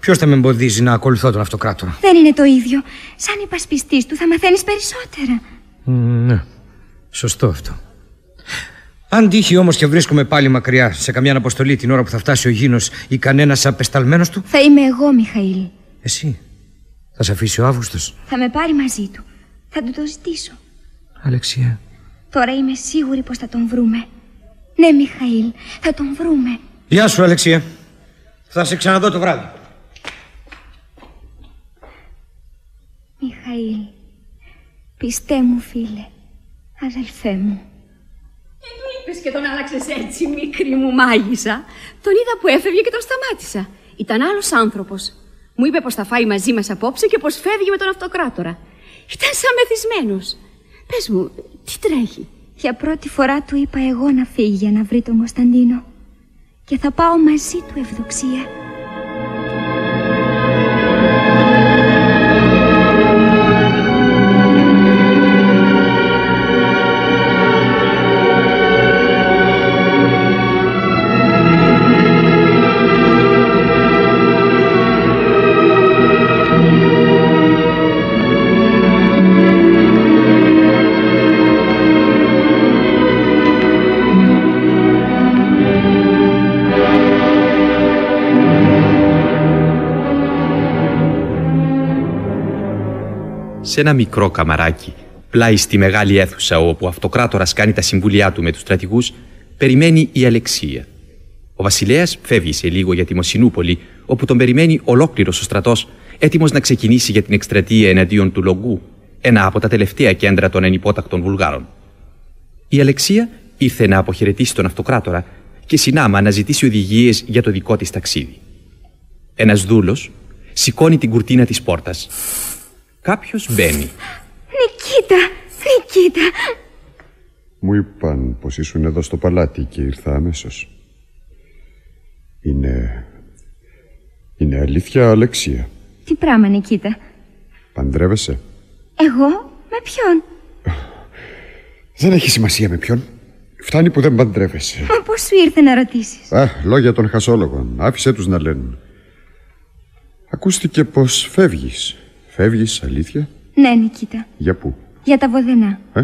ποιος θα με εμποδίζει να ακολουθώ τον αυτοκράτορα;
Δεν είναι το ίδιο. Σαν υπασπιστής του θα μαθαίνεις περισσότερα.
ναι, σωστό αυτό. Αν τύχει όμως και βρίσκομαι πάλι μακριά σε καμιά αποστολή την ώρα που θα φτάσει ο Γίνος ή κανένας απεσταλμένος του.
Θα είμαι εγώ, Μιχαήλ.
Εσύ. Θα σε αφήσει ο Αύγουστος.
Θα με πάρει μαζί του. Θα του το ζητήσω.
Αλεξία.
Τώρα είμαι σίγουρη πως θα τον βρούμε. Ναι, Μιχαήλ, θα τον βρούμε.
Γεια σου, Αλεξία. Θα σε ξαναδώ το βράδυ.
Μιχαήλ, πιστέ μου φίλε, αδελφέ μου.
Και του είπες και τον άλλαξες έτσι, μικρή μου μάγισσα. Τον είδα που έφευγε και τον σταμάτησα. Ήταν άλλος άνθρωπος. Μου είπε πως θα φάει μαζί μας απόψε και πως φεύγει με τον αυτοκράτορα. Ήταν σαν μεθυσμένος. Πες μου, τι τρέχει;
Για πρώτη φορά του είπα εγώ να φύγει για να βρει τον Κωνσταντίνο. Και θα πάω μαζί του ευδοξία.
Σε ένα μικρό καμαράκι, πλάι στη μεγάλη αίθουσα όπου ο αυτοκράτορας κάνει τα συμβουλιά του με τους στρατηγούς, περιμένει η Αλεξία. Ο βασιλέας φεύγει σε λίγο για τη Μοσυνούπολη, όπου τον περιμένει ολόκληρος ο στρατός, έτοιμος να ξεκινήσει για την εκστρατεία εναντίον του Λογκού, ένα από τα τελευταία κέντρα των ενυπότακτων Βουλγάρων. Η Αλεξία ήρθε να αποχαιρετήσει τον αυτοκράτορα και συνάμα να ζητήσει οδηγίες για το δικό της ταξίδι. Ένας δούλος σηκώνει την κουρτίνα της πόρτας Κάποιος μπαίνει.
Νικήτα, Νικήτα.
Μου είπαν πως ήσουν εδώ στο παλάτι και ήρθα αμέσως. Είναι... Είναι αλήθεια, Αλεξία.
Τι πράγμα, Νικήτα;
Παντρεύεσαι;
Εγώ, με ποιον;
Δεν έχει σημασία με ποιον. Φτάνει που δεν παντρεύεσαι.
Μα πώς σου ήρθε να ρωτήσεις;
Α, λόγια των χασόλογων. Άφησε τους να λένε. Ακούστηκε πως φεύγεις. Φεύγεις, αλήθεια;
Ναι, Νικήτα.
Για πού;
Για τα βοδενά.
Ε;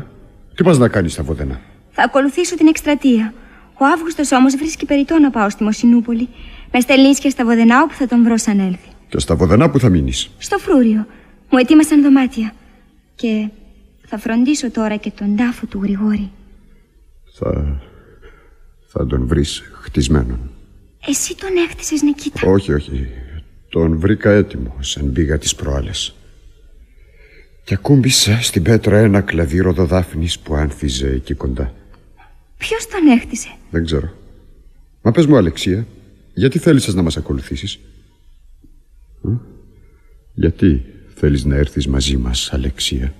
Τι πας να κάνεις στα Βοδενά;
Θα ακολουθήσω την εκστρατεία. Ο Αύγουστος όμως βρίσκει περιττό να πάω στη Μοσυνούπολη. Με στελνείς και στα Βοδενά όπου θα τον βρω σαν έλθει.
Και στα Βοδενά που θα μείνεις;
Στο φρούριο. Μου ετοίμασαν δωμάτια. Και θα φροντίσω τώρα και τον τάφο του Γρηγόρη.
Θα... θα τον βρεις χτισμένον.
Εσύ τον έχτισες, Νικήτα.
Όχι, όχι. Τον βρήκα έτοιμο, σαν πήγα τις προάλλες. Και ακούμπησα στην πέτρα ένα κλαδί ροδοδάφνης που άνθιζε εκεί κοντά.
Ποιος τον έχτισε;
Δεν ξέρω. Μα πες μου, Αλεξία, γιατί θέλησες να μας ακολουθήσεις; Ε; Γιατί θέλεις να έρθεις μαζί μας, Αλεξία;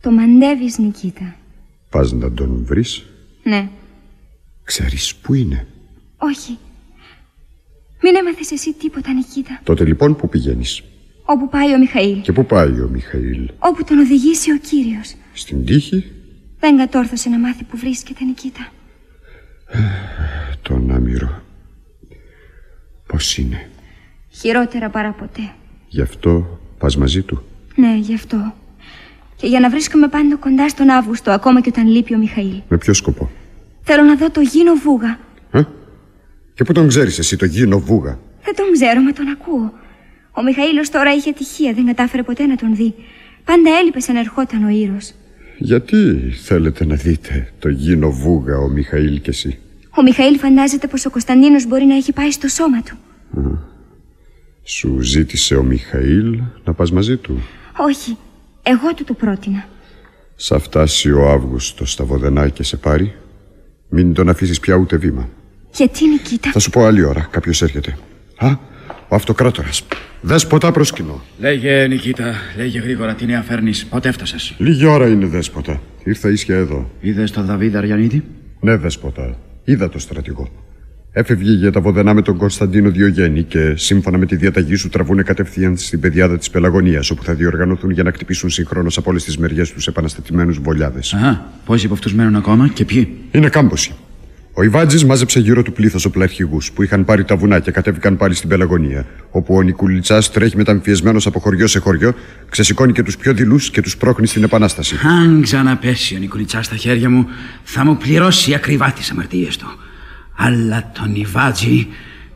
Το μαντεύεις, Νικήτα.
Πας να τον βρεις;
Ναι.
Ξέρεις που είναι;
Όχι. Μην έμαθες εσύ τίποτα, Νικήτα.
Τότε λοιπόν που πηγαίνεις.
Όπου πάει ο Μιχαήλ.
Και πού πάει ο Μιχαήλ;
Όπου τον οδηγήσει ο Κύριος.
Στην τύχη;
Δεν κατόρθωσε να μάθει που βρίσκεται, Νικήτα.
Τον Άμυρο. Πώς είναι;
Χειρότερα παρά ποτέ.
Γι' αυτό πας μαζί του;
Ναι, γι' αυτό. Και για να βρίσκομαι πάντα κοντά στον Αύγουστο, ακόμα και όταν λείπει ο Μιχαήλ.
Με ποιο σκοπό;
Θέλω να δω το γίνο Βούγα.
Ε; Και πού τον ξέρεις εσύ το γίνο Βούγα;
Δεν τον ξέρω, μα τον ακούω. Ο Μιχαήλος τώρα είχε ατυχία, δεν κατάφερε ποτέ να τον δει. Πάντα έλειπες σαν ερχόταν ο Ήρος.
Γιατί θέλετε να δείτε το γίνο Βούγα ο Μιχαήλ και εσύ;
Ο Μιχαήλ φαντάζεται πως ο Κωνσταντίνος μπορεί να έχει πάει στο σώμα του.
Α, σου ζήτησε ο Μιχαήλ να πας μαζί του;
Όχι, εγώ του το πρότεινα.
Σα φτάσει ο Αύγουστος στα Βοδενά και σε πάρει, μην τον αφήσεις πια ούτε βήμα.
Γιατί, Νικήτα;
Θα σου πω άλλη ώρα, κάποιος έρχεται. Α, ο αυτοκράτορας. Δέσποτα προσκυνώ.
Λέγε, Νικήτα, λέγε γρήγορα τι νέα φέρνεις. Πότε έφτασες;
Λίγη ώρα είναι δέσποτα. Ήρθα ίσια εδώ.
Είδες τον Δαβίδ Αριανίδη.
Ναι, δέσποτα. Είδα το στρατηγό. Έφευγε για τα βοδενά με τον Κωνσταντίνο Διογέννη και σύμφωνα με τη διαταγή σου τραβούνε κατευθείαν στην πεδιάδα της Πελαγωνίας, όπου θα διοργανωθούν για να κτυπήσουν συγχρόνως από όλες τις μεριές τους επαναστατημένους βολιάδες.
Α, πόσοι από αυτούς μένουν ακόμα και ποιοι;
Είναι κάμποσοι. Ο Ιβάτζη μάζεψε γύρω του πλήθος οπλαρχηγούς που είχαν πάρει τα βουνά και κατέβηκαν πάλι στην Πελαγωνία, όπου ο Νικουλιτσάς τρέχει μεταμφιεσμένος από χωριό σε χωριό, ξεσηκώνει και τους πιο δειλούς και τους πρόχνει στην Επανάσταση.
Αν ξαναπέσει ο Νικουλιτσάς στα χέρια μου, θα μου πληρώσει ακριβά τις αμαρτίες του. Αλλά τον Ιβάτζη,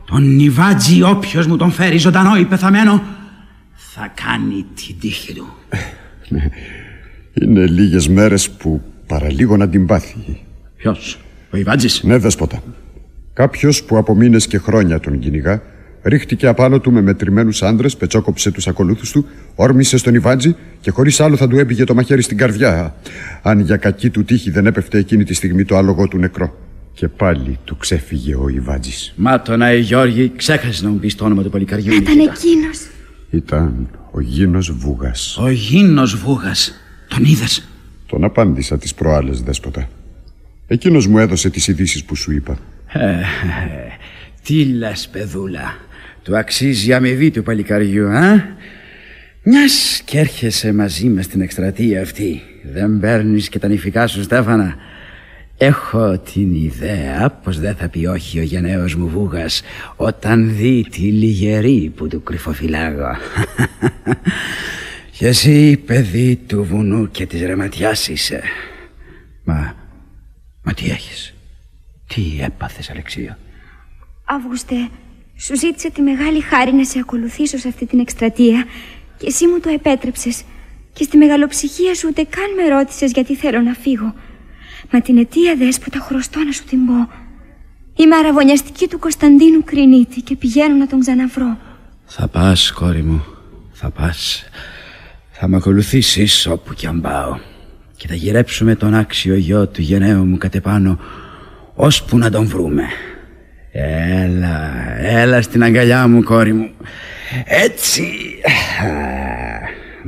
τον Ιβάτζη όποιος μου τον φέρει ζωντανό ή πεθαμένο, θα κάνει την τύχη του.
Είναι λίγες μέρες που παραλίγο να την πάθει.
Ποιος, ο Ιβάτζης.
Ναι, δέσποτα. Κάποιος που από μήνες και χρόνια τον κυνηγά, ρίχτηκε απάνω του με μετρημένους άντρες, πετσόκοψε τους ακολούθους του, όρμησε στον Ιβάτζη και χωρίς άλλο θα του έμπηγε το μαχαίρι στην καρδιά. Αν για κακή του τύχη δεν έπεφτε εκείνη τη στιγμή το άλογο του νεκρό. Και πάλι του ξέφυγε ο Ιβάτζης.
Μα τον Άι Γιώργη, ξέχασε να μου πεις το όνομα του παλικαριού.
Ήταν εκείνος.
Ήταν ο Γίνος Βούγας.
Ο Γίνος Βούγας. Τον είδες;
Τον απάντησα τις προάλλες, δέσποτα. Εκείνος μου έδωσε τις ειδήσεις που σου είπα.
Ε, τι λες παιδούλα. Του αξίζει η αμοιβή του παλικαριού, α; Μιας και έρχεσαι μαζί μες στην εκστρατεία αυτή. Δεν παίρνεις και τα νηφικά σου, Στέφανα. Έχω την ιδέα πως δεν θα πει όχι ο γενναίος μου Βούγας όταν δει τη λιγερή που του κρυφοφυλάγω. και εσύ παιδί του βουνού και της ρεματιάς είσαι. Μα, μα τι έχεις; Τι έπαθες Αλεξία;
Αύγουστε, σου ζήτησε τη μεγάλη χάρη να σε ακολουθήσω σε αυτή την εκστρατεία και εσύ μου το επέτρεψες. Και στη μεγαλοψυχία σου ούτε καν με ρώτησες γιατί θέλω να φύγω. Μα την αιτία δέσποτα χρωστώ να σου την πω. Είμαι αραβωνιαστική του Κωνσταντίνου Κρινίτη και πηγαίνω να τον ξαναβρω.
Θα πας κόρη μου, θα πας. Θα με ακολουθήσεις όπου κι αν πάω. Και θα γυρέψουμε τον άξιο γιο του γενναίου μου κατεπάνω ώσπου να τον βρούμε. Έλα, έλα στην αγκαλιά μου κόρη μου. Έτσι.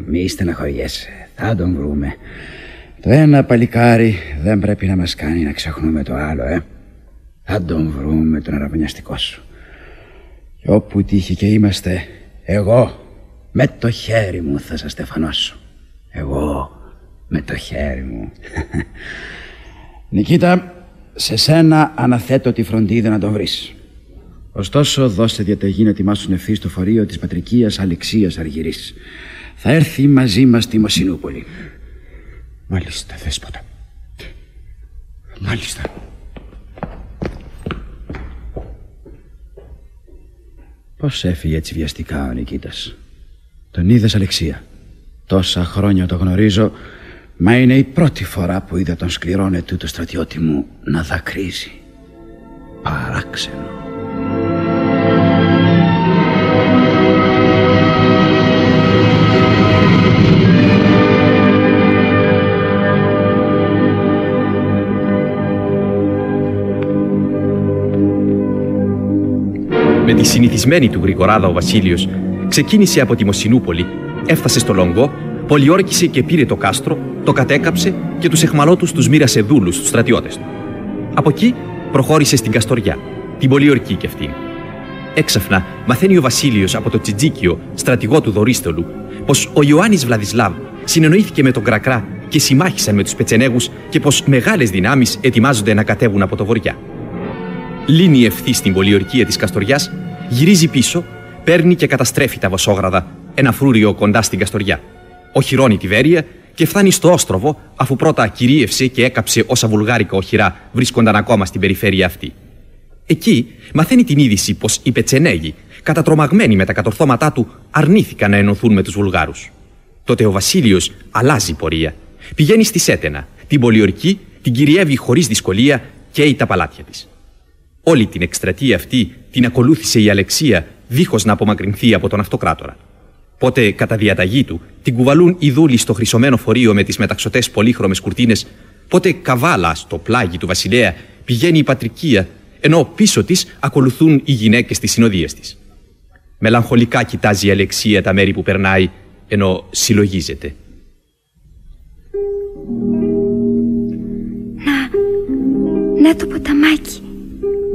Μη στεναχωριέσαι, θα τον βρούμε. Το ένα παλικάρι δεν πρέπει να μας κάνει να ξεχνούμε το άλλο, ε. Θα τον βρούμε τον αραβωνιαστικό σου. Και όπου τύχει και είμαστε, εγώ με το χέρι μου θα σας στεφανώσω. Εγώ με το χέρι μου. Νικήτα, σε σένα αναθέτω τη φροντίδα να τον βρεις. Ωστόσο, δώσε διαταγή να ετοιμάσουν ευθύ το φορείο της πατρικίας Αλεξίας Αργυρής. Θα έρθει μαζί μας στη Μοσυνούπολη.
Μάλιστα, δέσποτα.
Μάλιστα.
Πώς έφυγε έτσι βιαστικά ο Νικήτας; Τον είδες Αλεξία; Τόσα χρόνια το γνωρίζω, μα είναι η πρώτη φορά που είδα τον σκληρό του στρατιώτη μου να δακρύζει. Παράξενο.
Με τη συνηθισμένη του γρηγοράδα ο Βασίλειος ξεκίνησε από τη Μοσινούπολη, έφτασε στο Λόγκο, πολιόρκησε και πήρε το κάστρο, το κατέκαψε και τους εχμαλώτους τους μοίρασε δούλους στους στρατιώτες του. Από εκεί προχώρησε στην Καστοριά, την πολιορκή κι αυτήν. Έξαφνα μαθαίνει ο Βασίλειος από το Τσιτζίκιο, στρατηγό του Δωρίστολου, πως ο Ιωάννης Βλαδισλάβ συνεννοήθηκε με τον Κρακρά και συμμάχησαν με τους Πετσενέγους και πως μεγάλες δυνάμεις ετοιμάζονται να κατέβουν από το βοριά. Λύνει ευθύ στην πολιορκία της Καστοριάς, γυρίζει πίσω, παίρνει και καταστρέφει τα Βοσόγραδα, ένα φρούριο κοντά στην Καστοριά. Οχυρώνει τη Βέρεια και φτάνει στο Όστροβο, αφού πρώτα κυρίευσε και έκαψε όσα βουλγάρικα οχυρά βρίσκονταν ακόμα στην περιφέρεια αυτή. Εκεί μαθαίνει την είδηση πως οι Πετσενέγοι, κατατρομαγμένοι με τα κατορθώματά του, αρνήθηκαν να ενωθούν με τους Βουλγάρους. Τότε ο Βασίλειος αλλάζει πορεία. Πηγαίνει στη Σέτενα, την πολιορκή, την κυριεύει χωρίς δυσκολία και τα παλάτια της. Όλη την εκστρατεία αυτή την ακολούθησε η Αλεξία, δίχως να απομακρυνθεί από τον αυτοκράτορα. Πότε, κατά διαταγή του, την κουβαλούν οι δούλοι στο χρυσωμένο φορείο με τις μεταξωτές πολύχρωμες κουρτίνες, πότε καβάλα στο πλάγι του βασιλέα πηγαίνει η πατρικία, ενώ πίσω της ακολουθούν οι γυναίκες της συνοδείας της. Μελαγχολικά κοιτάζει η Αλεξία τα μέρη που περνάει, ενώ συλλογίζεται.
Να, να το ποταμάκι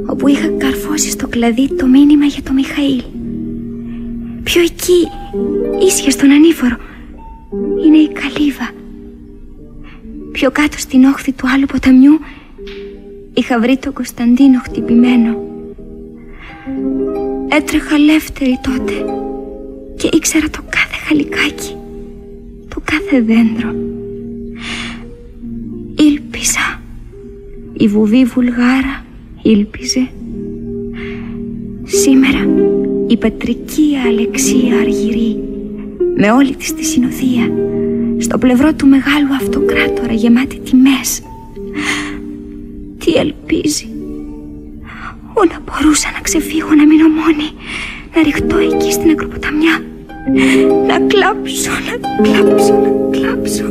όπου είχα καρφώσει στο κλαδί το μήνυμα για το Μιχαήλ. Πιο εκεί, ίσια στον ανήφορο, είναι η καλύβα. Πιο κάτω στην όχθη του άλλου ποταμιού είχα βρει τον Κωνσταντίνο χτυπημένο. Έτρεχα λεύτερη τότε και ήξερα το κάθε χαλικάκι, το κάθε δέντρο. Ήλπιζα η βουβή βουλγάρα ήλπιζε. Σήμερα η πατρική Αλεξία Αργυρή με όλη της τη συνοδεία στο πλευρό του μεγάλου αυτοκράτορα γεμάτη τιμές. Τι ελπίζει Ού να μπορούσα να ξεφύγω να μείνω μόνη να ρηχτώ εκεί στην ακροποταμιά να κλάψω, να κλάψω, να κλάψω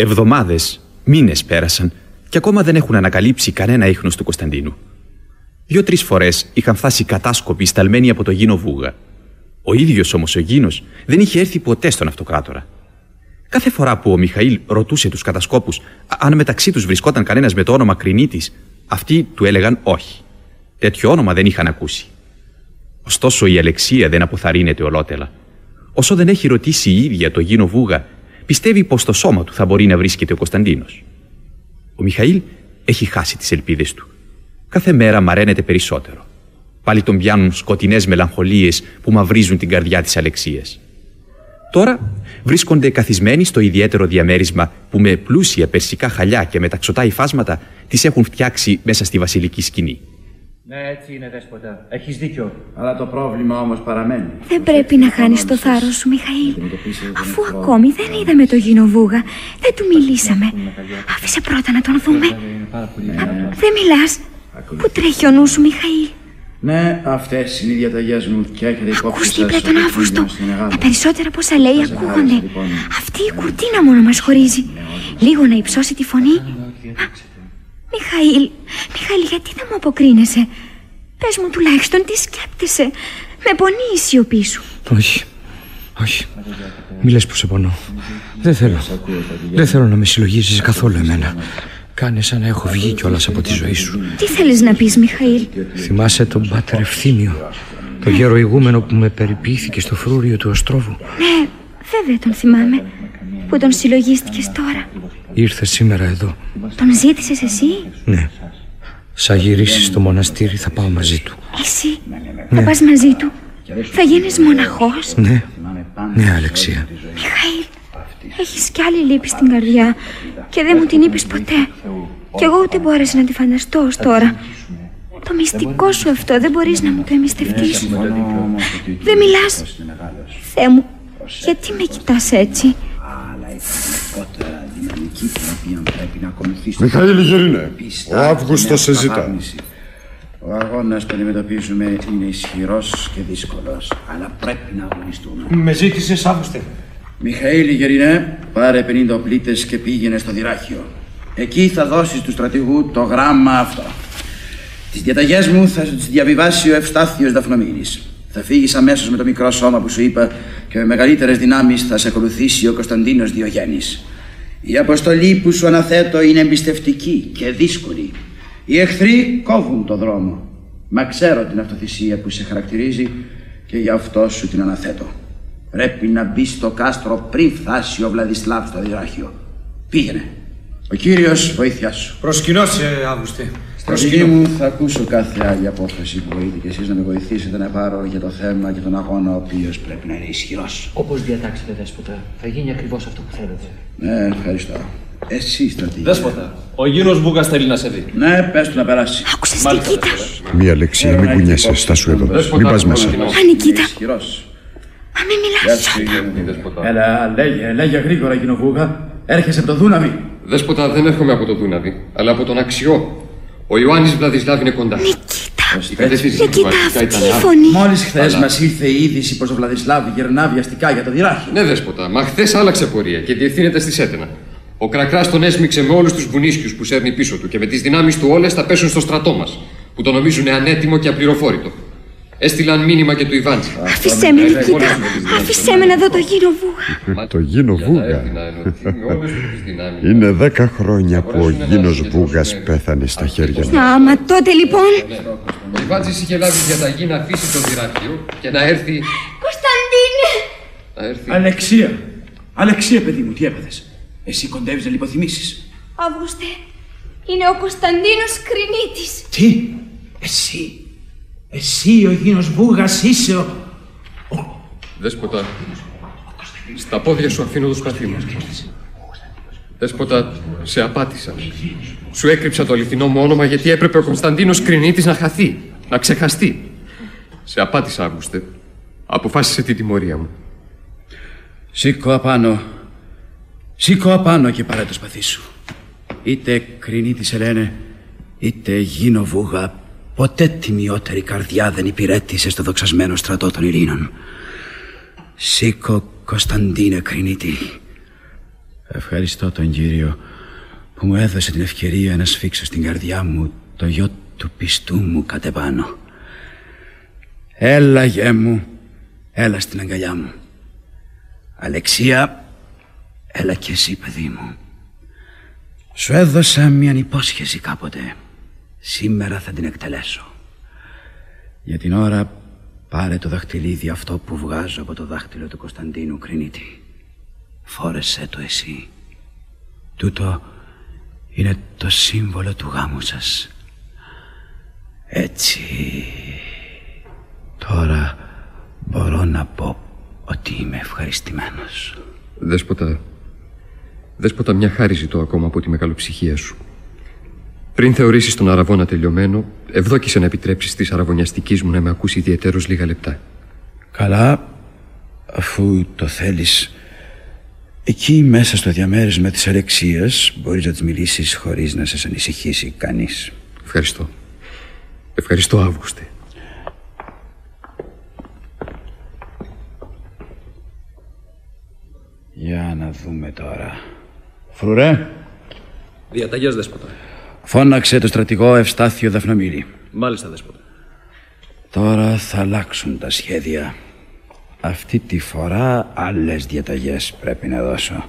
Εβδομάδες, μήνες πέρασαν και ακόμα δεν έχουν ανακαλύψει κανένα ίχνος του Κωνσταντίνου. Δύο-τρει φορές είχαν φτάσει κατάσκοποι σταλμένοι από το Γίνο Βούγα. Ο ίδιος όμως ο Γίνο δεν είχε έρθει ποτέ στον αυτοκράτορα. Κάθε φορά που ο Μιχαήλ ρωτούσε τους κατασκόπους αν μεταξύ τους βρισκόταν κανένας με το όνομα Κρινίτης, αυτοί του έλεγαν όχι. Τέτοιο όνομα δεν είχαν ακούσει. Ωστόσο η Αλεξία δεν αποθαρρύνεται ολότελα. Όσο δεν έχει ρωτήσει η ίδια το Γίνο Βούγα πιστεύει πως στο σώμα του θα μπορεί να βρίσκεται ο Κωνσταντίνος. Ο Μιχαήλ έχει χάσει τις ελπίδες του. Κάθε μέρα μαραίνεται περισσότερο. Πάλι τον πιάνουν σκοτεινές μελαγχολίες που μαυρίζουν την καρδιά της Αλεξίας. Τώρα βρίσκονται καθισμένοι στο ιδιαίτερο διαμέρισμα που με πλούσια περσικά χαλιά και μεταξωτά υφάσματα τις έχουν φτιάξει μέσα στη βασιλική σκηνή.
Ναι, έτσι είναι, δέσποτα. Έχεις δίκιο.
Αλλά το πρόβλημα όμως παραμένει.
Δεν πρέπει να χάνεις το θάρρος σου, Μιχαήλ. Αφού ακόμη δεν είδαμε το γινοβούγα, δεν του μιλήσαμε. Άφησε πρώτα να τον δούμε. Δεν μιλάς. Πού τρέχει ο νους σου, Μιχαήλ;
Ναι, αυτές είναι οι διαταγές μου και έχετε υπόψη
Ακούς δίπλα τον Αύγουστο. Τα περισσότερα πόσα λέει ακούγονται. Αυτή η κουρτίνα μόνο μας χωρίζει. Λίγο να υψώσει τη φωνή. Μιχαήλ, Μιχαήλ, γιατί δεν μου αποκρίνεσαι; Πες μου τουλάχιστον τι σκέπτεσαι. Με πονεί η σιωπή σου.
Όχι, όχι. Μη λες που σε πονώ. Δεν θέλω. Δεν θέλω να με συλλογίζεις καθόλου εμένα. Κάνε σαν να έχω βγει κιόλας από τη ζωή σου.
Τι θέλεις να πεις, Μιχαήλ;
Θυμάσαι τον πάτερ Ευθύμιο, το γέρο ηγούμενο που με περιποιήθηκε στο φρούριο του Οστρόβου;
Ναι, βέβαια τον θυμάμαι. Που τον συλλογίστηκες τώρα.
Ήρθε σήμερα εδώ.
Τον ζήτησες εσύ;
Ναι. Σα γυρίσεις στο μοναστήρι θα πάω μαζί του.
Εσύ; Θα πας μαζί του; Θα γίνεις μοναχός;
Ναι, ναι Αλεξία.
Μιχαήλ, έχεις κι άλλη λύπη στην καρδιά και δεν μου την είπες ποτέ. Κι εγώ ούτε μπόρεσα να τη φανταστώ ως τώρα. Το μυστικό σου αυτό δεν μπορείς να μου το εμπιστευτείς. Δεν μιλάς. Θεέ μου, γιατί με κοιτάς έτσι;
Μιχαήλ Γερινέ, ο Αύγουστος σε ζητά.
Ο αγώνας που αντιμετωπίζουμε είναι ισχυρός και δύσκολος, αλλά πρέπει να αγωνιστούμε.
Με ζήτησες Αύγουστε.
Μιχαήλ Γερινέ, πάρε 50 οπλίτες και πήγαινε στο Δυράχιο. Εκεί θα δώσεις του στρατηγού το γράμμα αυτό. Τις διαταγές μου θα σου τις διαβιβάσει ο Ευστάθιος Δαφνομήνης. Θα φύγεις αμέσως με το μικρό σώμα που σου είπα και με μεγαλύτερες δυνάμεις θα σε ακολουθήσει ο Κωνσταντίνος Διογέννης. Η αποστολή που σου αναθέτω είναι εμπιστευτική και δύσκολη. Οι εχθροί κόβουν το δρόμο. Μα ξέρω την αυτοθυσία που σε χαρακτηρίζει και γι' αυτό σου την αναθέτω. Πρέπει να μπει στο κάστρο πριν φτάσει ο Βλαδισλάβ στο Δυράχιο. Πήγαινε. Ο κύριος βοήθειά σου.
Προσκυνώσε, Αύγουστε.
Στρατηγή μου, θα ακούσω κάθε άλλη απόφαση που μπορείτε και εσείς να με βοηθήσετε να πάρω για το θέμα και τον αγώνα, ο οποίος πρέπει να είναι ισχυρός.
Όπως διατάξετε, Δέσποτα, θα γίνει ακριβώς αυτό που θέλετε.
Ναι, ευχαριστώ. Εσύ, στρατηγή.
Δέσποτα, ο γύρο Βούγκα θέλει να σε δει.
Ναι, πες του να περάσει.
Άκουσε την κοίτα.
Μία λεξία, μην κουνιέσαι, στάσου εδώ. Μην πας μέσα.
Ανικίτα.
Ισχυρός.
Μα μην μιλάς σιωπά.
Έλα, λέγε, λέγε γρήγορα, Βούγα. Έρχεσαι από το Δούναβι.
Δέσποτα, δεν έρχομαι από το Δούναβι, αλλά από τον Αξιό. Ο Ιωάννης Βλαδισλάβ είναι κοντά.
Νικήτα. Νικήτα, αυτή η φωνή.
Μόλις χθες μας ήρθε η είδηση πως ο Βλαδισλάβ γερνά βιαστικά για το διράχη.
Ναι, δέσποτα, μα χθες άλλαξε πορεία και διευθύνεται στη Σέτενα. Ο Κρακράς τον έσμιξε με όλους τους βουνίσκιους που σέρνει πίσω του και με τις δυνάμεις του όλες θα πέσουν στο στρατό μας, που το νομίζουν ανέτοιμο και απληροφόρητο. Έστειλαν μήνυμα και του Ιβάντζη.
Αφήσέ με, Νικήτα. Αφήσέ με να δω το γύρο Βούγα.
Το Γίνο Βούγα. Είναι δέκα χρόνια που ο Γίνος Βούγας πέθανε στα χέρια μου.
Άμα τότε λοιπόν.
Ο Ιβάντζη είχε λάβει διαταγή να αφήσει το δυράκιο και να έρθει.
Κωνσταντίνε!
Να έρθει.
Αλεξία. Αλεξία, παιδί μου, τι έπαθες; Εσύ κοντεύεις να λιποθυμήσει.
Αύγουστε, είναι ο Κωνσταντίνος Κρινίτης.
Τι, εσύ; Εσύ ο Γίνος Βούγας είσαι ο...
Δέσποτα, στα πόδια σου αφήνω το σπαθί μου. Δέσποτα, σε απάτησα. Σου έκρυψα το αληθινό μου όνομα γιατί έπρεπε ο Κωνσταντίνος Κρινίτης να χαθεί, να ξεχαστεί. Σε απάτησα, Αύγουστε. Αποφάσισε τη τιμωρία μου.
Σήκω απάνω. Σήκω απάνω και πάρε το σπαθί σου. Είτε Κρινίτη σε λένε, είτε Γίνο Βούγα, ποτέ τιμιότερη καρδιά δεν υπηρέτησε στο δοξασμένο στρατό των Ειρήνων. Σήκω Κωνσταντίνε Κρινίτη. Ευχαριστώ τον Κύριο που μου έδωσε την ευκαιρία να σφίξω στην καρδιά μου το γιο του πιστού μου κατεπάνω. Έλα γέ μου, έλα στην αγκαλιά μου. Αλεξία, έλα και εσύ παιδί μου. Σου έδωσα μια υπόσχεση κάποτε. Σήμερα θα την εκτελέσω. Για την ώρα πάρε το δαχτυλίδι αυτό που βγάζω από το δάχτυλο του Κωνσταντίνου Κρινίτη. Φόρεσέ το εσύ. Τούτο είναι το σύμβολο του γάμου σας. Έτσι. Τώρα μπορώ να πω ότι είμαι ευχαριστημένος.
Δέσποτα, δέσποτα μια χάρη ζητώ ακόμα από τη μεγαλοψυχία σου. Πριν θεωρήσεις τον αραβόνα τελειωμένο, ευδόκησε να επιτρέψεις της αραβωνιαστικής μου να με ακούσει ιδιαίτερως λίγα λεπτά.
Καλά, αφού το θέλεις, εκεί μέσα στο διαμέρισμα της Αλεξίας μπορείς να της μιλήσεις χωρίς να σας ανησυχήσει κανείς.
Ευχαριστώ. Ευχαριστώ, Αύγουστε.
Για να δούμε τώρα. Φρουρέ,
Διαταγές, Δέσποτα.
Φώναξε το στρατηγό Ευστάθιο Δαφνομήρη.
Μάλιστα, Δέσποτα.
Τώρα θα αλλάξουν τα σχέδια. Αυτή τη φορά άλλες διαταγές πρέπει να δώσω.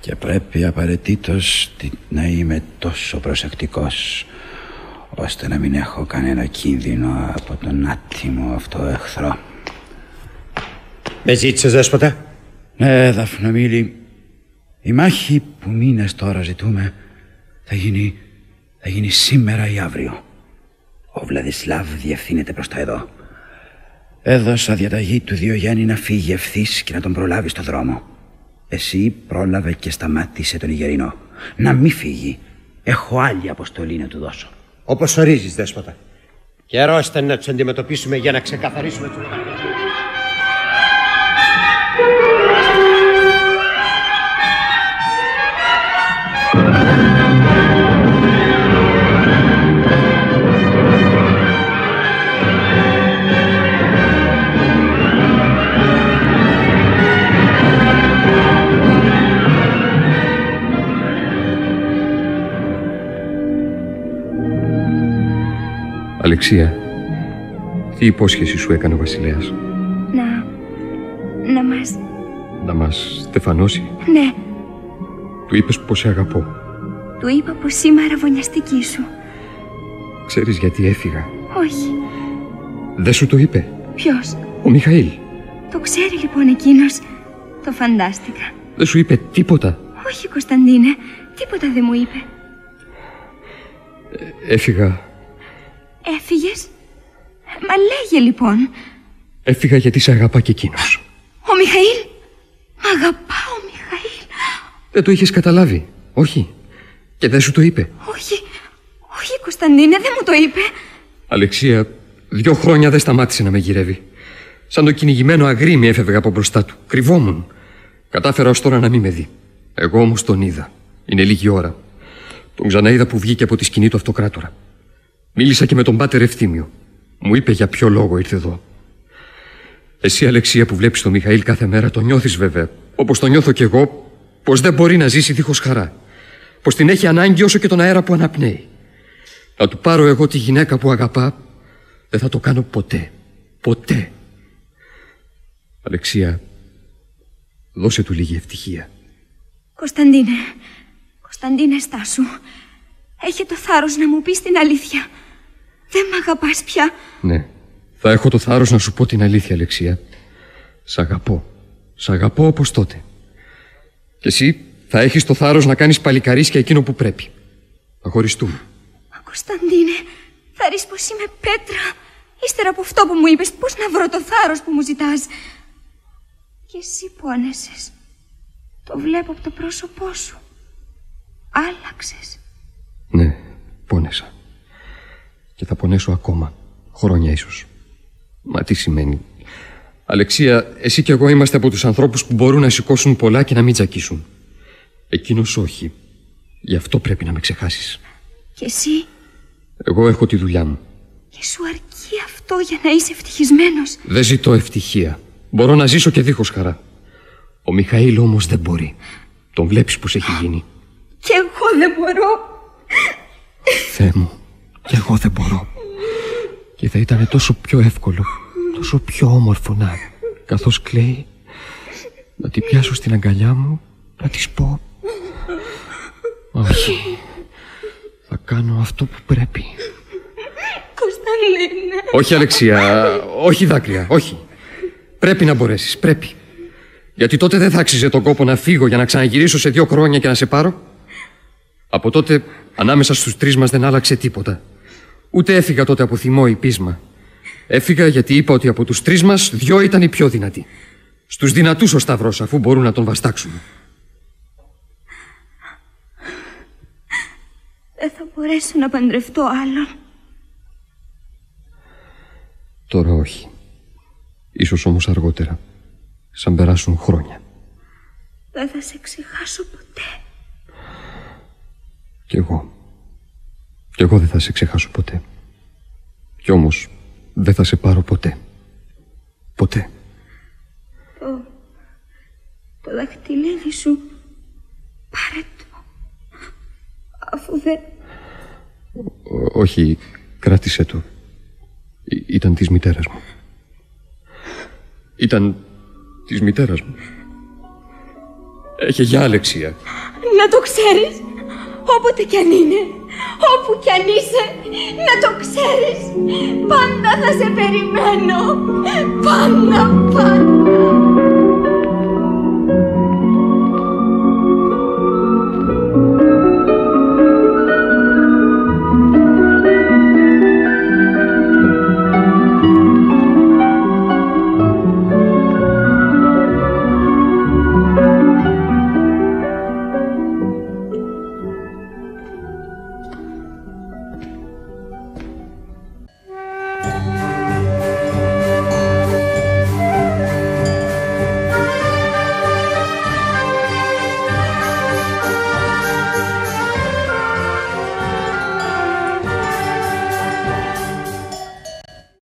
Και πρέπει απαραίτητος τι- να είμαι τόσο προσεκτικός ώστε να μην έχω κανένα κίνδυνο από τον άτιμο αυτό εχθρό.
Με ζήτησες, δέσποτα.
Ναι, Δαφνομήλη, η μάχη που μήνες τώρα ζητούμε θα γίνει, θα γίνει σήμερα ή αύριο. Ο Βλαδισλάβ διευθύνεται προς τα εδώ. Έδωσα διαταγή του Διογέννη να φύγει ευθύς και να τον προλάβει στο δρόμο. Εσύ πρόλαβε και σταμάτησε τον Ιγερινό. Να μην φύγει. Έχω άλλη αποστολή να του δώσω.
Όπως ορίζεις, δέσποτα. Καιρό ήταν να τους αντιμετωπίσουμε για να ξεκαθαρίσουμε του
Αλεξία, τι υπόσχεση σου έκανε ο Βασιλέας
Να... να μας...
να μας στεφανώσει.
Ναι,
Του είπες πως σε αγαπώ.
του είπα πως είμαι αραβωνιαστική σου.
Ξέρεις γιατί έφυγα.
Όχι,
Δεν σου το είπε.
ποιος;
Ο Μιχαήλ.
Το ξέρει λοιπόν εκείνος. Το φαντάστηκα.
Δεν σου είπε τίποτα.
Όχι, Κωνσταντίνε, τίποτα δεν μου είπε.
Έφυγα.
Έφυγες; Μα λέγε λοιπόν.
Έφυγα γιατί σε αγαπά και εκείνος.
Ο Μιχαήλ; Μ' αγαπά ο Μιχαήλ.
Δεν το είχες καταλάβει. Όχι; Και δεν σου το είπε;
Όχι, όχι Κωνσταντίνε, δεν μου το είπε.
Αλεξία, δύο χρόνια δεν σταμάτησε να με γυρεύει. Σαν το κυνηγημένο αγρίμι έφευγα από μπροστά του. Κρυβόμουν. Κατάφερα ως τώρα να μην με δει. Εγώ όμως τον είδα. Είναι λίγη ώρα. Τον ξαναείδα που βγήκε από τη σκηνή του αυτοκράτορα. Μίλησα και με τον πάτερ Ευθύμιο. Μου είπε για ποιο λόγο ήρθε εδώ. Εσύ, Αλεξία, που βλέπεις τον Μιχαήλ κάθε μέρα, το νιώθεις βέβαια. Όπως το νιώθω κι εγώ, πως δεν μπορεί να ζήσει δίχως χαρά. Πως την έχει ανάγκη όσο και τον αέρα που αναπνέει. Να του πάρω εγώ τη γυναίκα που αγαπά, δεν θα το κάνω ποτέ. Ποτέ. Αλεξία, δώσε του λίγη ευτυχία.
Κωνσταντίνε, Κωνσταντίνε στάσου. Έχει το θάρρος να μου πεις την αλήθεια. Δεν μ' αγαπάς πια.
Ναι, θα έχω το θάρρος να σου πω την αλήθεια, Αλεξία. Σ' αγαπώ. Σ' αγαπώ όπως τότε. Και εσύ θα έχεις το θάρρος να κάνεις παλικαρίσια εκείνο που πρέπει. Θα χωριστούμε.
Μα Κωνσταντίνε, θα ρίς πως είμαι πέτρα. Ύστερα από αυτό που μου είπες, πώς να βρω το θάρρος που μου ζητάς; Και εσύ πόνεσες. Το βλέπω από το πρόσωπό σου. Άλλαξες.
Ναι, πόνεσα. Και θα πονέσω ακόμα. Χρόνια ίσως. Μα τι σημαίνει. Αλεξία, εσύ και εγώ είμαστε από τους ανθρώπους που μπορούν να σηκώσουν πολλά και να μην τζακίσουν. Εκείνος όχι. Γι' αυτό πρέπει να με ξεχάσεις.
Και εσύ,
Εγώ έχω τη δουλειά μου.
και σου αρκεί αυτό για να είσαι ευτυχισμένος;
Δεν ζητώ ευτυχία. Μπορώ να ζήσω και δίχως χαρά. Ο Μιχαήλ όμως δεν μπορεί. Τον βλέπεις πως έχει γίνει.
Και εγώ δεν μπορώ.
Θεέ μου, κι εγώ δεν μπορώ. Και θα ήταν τόσο πιο εύκολο, τόσο πιο όμορφο να, καθώς κλαίει, να την πιάσω στην αγκαλιά μου, να της πω «Όχι, θα κάνω αυτό που πρέπει».
Κωνσταντίνε.
Όχι, Αλεξία, όχι δάκρυα, όχι. Πρέπει να μπορέσεις, πρέπει. Γιατί τότε δεν θα άξιζε τον κόπο να φύγω για να ξαναγυρίσω σε δύο χρόνια και να σε πάρω. Από τότε, ανάμεσα στους τρεις μας δεν άλλαξε τίποτα. Ούτε έφυγα τότε από θυμό ή πείσμα. Έφυγα γιατί είπα ότι από τους τρεις μας δυο ήταν οι πιο δυνατοί. Στους δυνατούς ο Σταυρός αφού μπορούν να τον βαστάξουν.
Δεν θα μπορέσω να παντρευτώ άλλον.
Τώρα όχι. Ίσως όμως αργότερα. Σαν περάσουν χρόνια.
Δεν θα σε ξεχάσω ποτέ.
Κι εγώ. Κι εγώ δεν θα σε ξεχάσω ποτέ. Κι όμως δεν θα σε πάρω ποτέ. Ποτέ.
Το, το δαχτυλίδι σου πάρε το. Αφού δεν...
Ό- όχι, κράτησε το. Ή- ήταν της μητέρας μου. Ήταν της μητέρας μου. Έχει για Αλεξία.
Να το ξέρεις, όποτε κι αν είναι, όπου κι αν είσαι, να το ξέρεις. Πάντα θα σε περιμένω. Πάντα, πάντα.